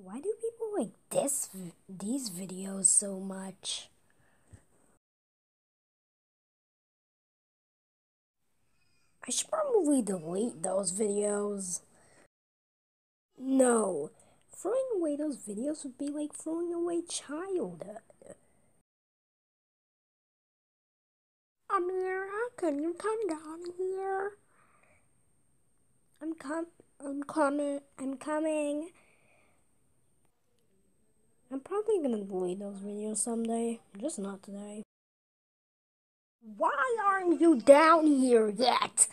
Why do people like this these videos so much? I should probably delete those videos. No, throwing away those videos would be like throwing away childhood. Amira, can you come down here? I'm com I'm coming I'm coming. I'm probably gonna delete those videos someday, just not today. Why aren't you down here yet?